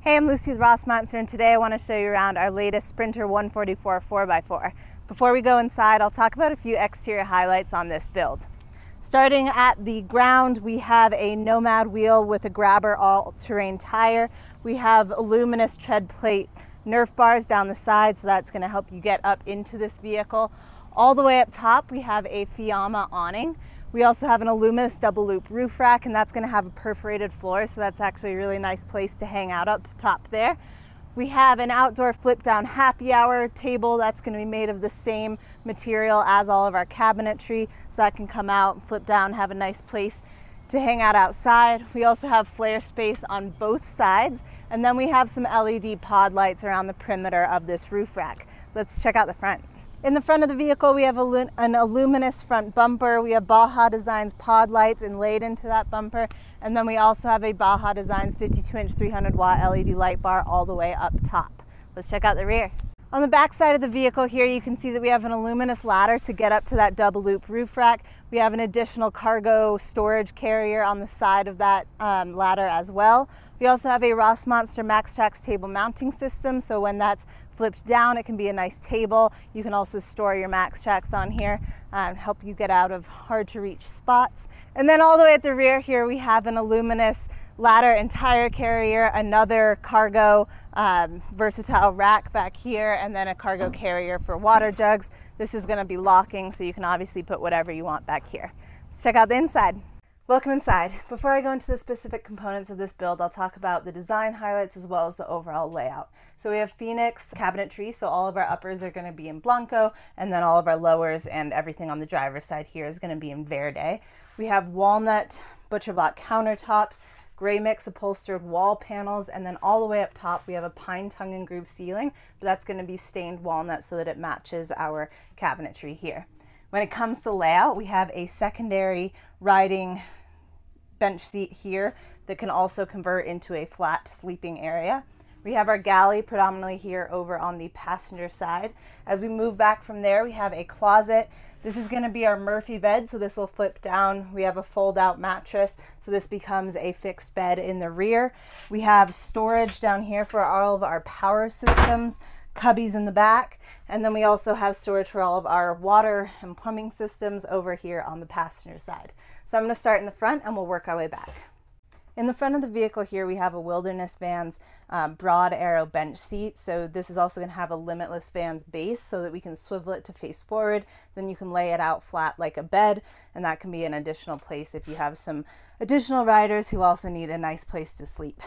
Hey, I'm Lucy with Rossmonster and today I want to show you around our latest Sprinter 144 4x4. Before we go inside, I'll talk about a few exterior highlights on this build. Starting at the ground, we have a Nomad wheel with a grabber all-terrain tire. We have Aluminess tread plate Nerf bars down the side, so that's gonna help you get up into this vehicle. All the way up top, we have a Fiamma awning. We also have an Aluminess double loop roof rack and that's gonna have a perforated floor. So that's actually a really nice place to hang out up top there. We have an outdoor flip down happy hour table that's gonna be made of the same material as all of our cabinetry. So that can come out, flip down, have a nice place to hang out outside. We also have Flarespace on both sides. And then we have some LED pod lights around the perimeter of this roof rack. Let's check out the front. In the front of the vehicle, we have an Aluminess front bumper. We have Baja Designs pod lights inlaid into that bumper. And then we also have a Baja Designs 52 inch 300 watt LED light bar all the way up top. Let's check out the rear. On the back side of the vehicle here, you can see that we have an Aluminess ladder to get up to that double loop roof rack. We have an additional cargo storage carrier on the side of that um, ladder as well. We also have a Rossmonster MaxTrax table mounting system. So when that's flipped down, it can be a nice table. You can also store your MaxTrax on here and help you get out of hard to reach spots. And then all the way at the rear here, we have an Aluminess ladder and tire carrier, another cargo um, versatile rack back here, and then a cargo carrier for water jugs. This is gonna be locking, so you can obviously put whatever you want back here. Let's check out the inside. Welcome inside. Before I go into the specific components of this build, I'll talk about the design highlights as well as the overall layout. So we have Fenix cabinetry, so all of our uppers are going to be in Blanco, and then all of our lowers and everything on the driver's side here is going to be in Verde. We have walnut butcher block countertops, gray mix upholstered wall panels, and then all the way up top we have a pine tongue and groove ceiling, but that's going to be stained walnut so that it matches our cabinetry here. When it comes to layout, we have a secondary riding bench seat here that can also convert into a flat sleeping area. We have our galley predominantly here over on the passenger side. As we move back from there, we have a closet. This is gonna be our Murphy bed, so this will flip down. We have a fold out mattress, so this becomes a fixed bed in the rear. We have storage down here for all of our power systems cubbies in the back. And then we also have storage for all of our water and plumbing systems over here on the passenger side. So I'm gonna start in the front and we'll work our way back. In the front of the vehicle here, we have a Wilderness Vans um, broad arrow bench seat. So this is also gonna have a Limitless Vans base so that we can swivel it to face forward. Then you can lay it out flat like a bed. And that can be an additional place if you have some additional riders who also need a nice place to sleep.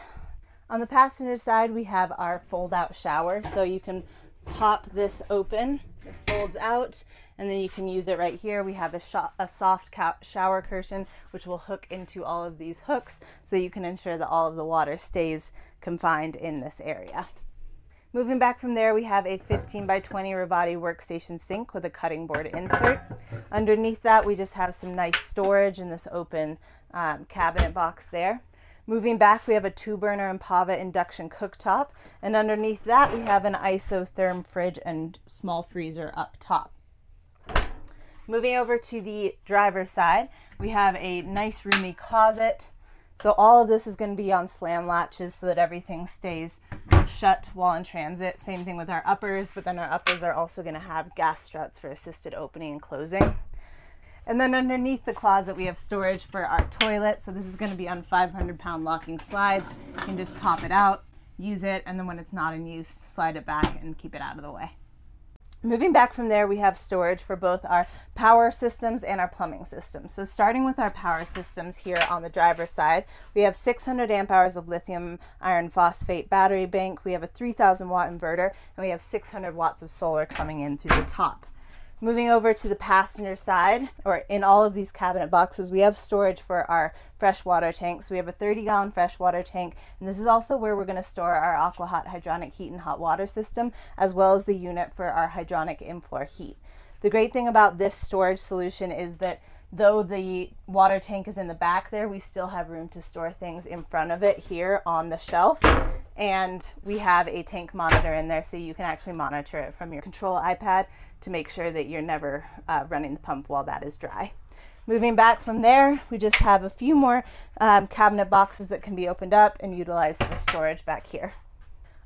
On the passenger side, we have our fold out shower. So you can pop this open, it folds out, and then you can use it right here. We have a, a soft shower curtain, which will hook into all of these hooks so you can ensure that all of the water stays confined in this area. Moving back from there, we have a 15 by 20 Ruvati workstation sink with a cutting board insert. Underneath that, we just have some nice storage in this open um, cabinet box there. Moving back, we have a two burner Empava induction cooktop. And underneath that, we have an isotherm fridge and small freezer up top. Moving over to the driver's side, we have a nice roomy closet. So all of this is going to be on slam latches so that everything stays shut while in transit. Same thing with our uppers, but then our uppers are also going to have gas struts for assisted opening and closing. And then underneath the closet, we have storage for our toilet. So this is gonna be on 500 pound locking slides. You can just pop it out, use it, and then when it's not in use, slide it back and keep it out of the way. Moving back from there, we have storage for both our power systems and our plumbing systems. So starting with our power systems here on the driver's side, we have 600 amp hours of lithium iron phosphate battery bank. We have a 3000 watt inverter and we have 600 watts of solar coming in through the top. Moving over to the passenger side, or in all of these cabinet boxes, we have storage for our freshwater tanks. We have a 30 gallon freshwater tank, and this is also where we're going to store our AquaHot hydronic heat and hot water system, as well as the unit for our hydronic in-floor heat. The great thing about this storage solution is that though the water tank is in the back there, we still have room to store things in front of it here on the shelf. And we have a tank monitor in there so you can actually monitor it from your control iPad to make sure that you're never uh, running the pump while that is dry. Moving back from there, we just have a few more um, cabinet boxes that can be opened up and utilized for storage back here.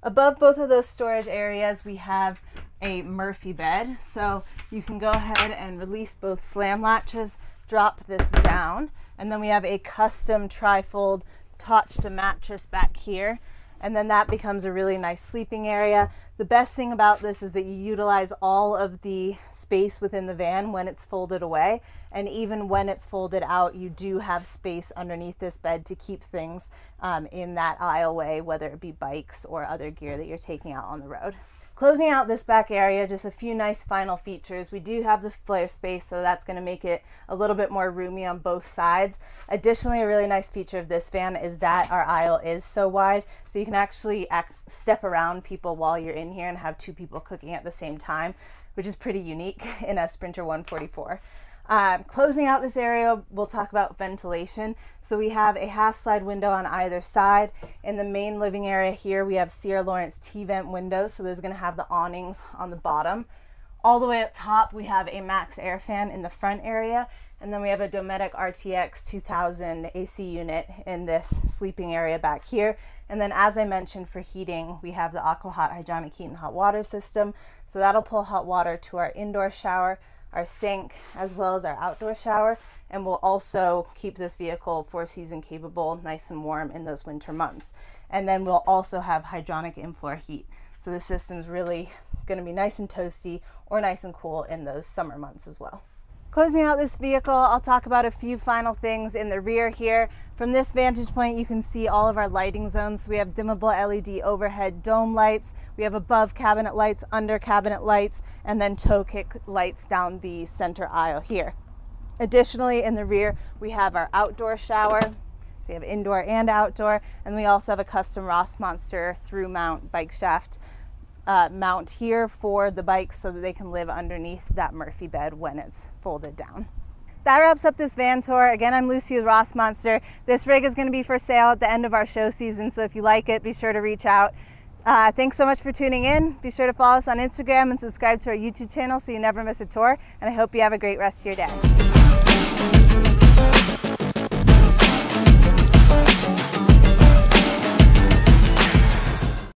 Above both of those storage areas, we have a Murphy bed. So you can go ahead and release both slam latches, drop this down, and then we have a custom trifold touched mattress back here and then that becomes a really nice sleeping area. The best thing about this is that you utilize all of the space within the van when it's folded away. And even when it's folded out, you do have space underneath this bed to keep things um, in that aisleway, whether it be bikes or other gear that you're taking out on the road. Closing out this back area, just a few nice final features. We do have the Flarespace, so that's gonna make it a little bit more roomy on both sides. Additionally, a really nice feature of this van is that our aisle is so wide, so you can actually step around people while you're in here and have two people cooking at the same time, which is pretty unique in a Sprinter 144. Um, closing out this area, we'll talk about ventilation. So we have a half slide window on either side. In the main living area here, we have CR Laurence T-vent windows. So there's gonna have the awnings on the bottom. All the way up top, we have a Maxxair fan in the front area. And then we have a Dometic RTX 2000 AC unit in this sleeping area back here. And then as I mentioned for heating, we have the AquaHot hydronic heat and hot water system. So that'll pull hot water to our indoor shower, our sink, as well as our outdoor shower. And we'll also keep this vehicle four season capable, nice and warm in those winter months. And then we'll also have hydronic in-floor heat. So the system's really gonna be nice and toasty or nice and cool in those summer months as well. Closing out this vehicle, I'll talk about a few final things in the rear here. From this vantage point, you can see all of our lighting zones. We have dimmable LED overhead dome lights. We have above cabinet lights, under cabinet lights, and then toe kick lights down the center aisle here. Additionally, in the rear, we have our outdoor shower. So you have indoor and outdoor. And we also have a custom Rossmonster through mount bike shaft uh, mount here for the bikes so that they can live underneath that Murphy bed when it's folded down. That wraps up this van tour. Again, I'm Lucy with Rossmonster. This rig is going to be for sale at the end of our show season, so if you like it, be sure to reach out. Uh, thanks so much for tuning in. Be sure to follow us on Instagram and subscribe to our YouTube channel so you never miss a tour. And I hope you have a great rest of your day.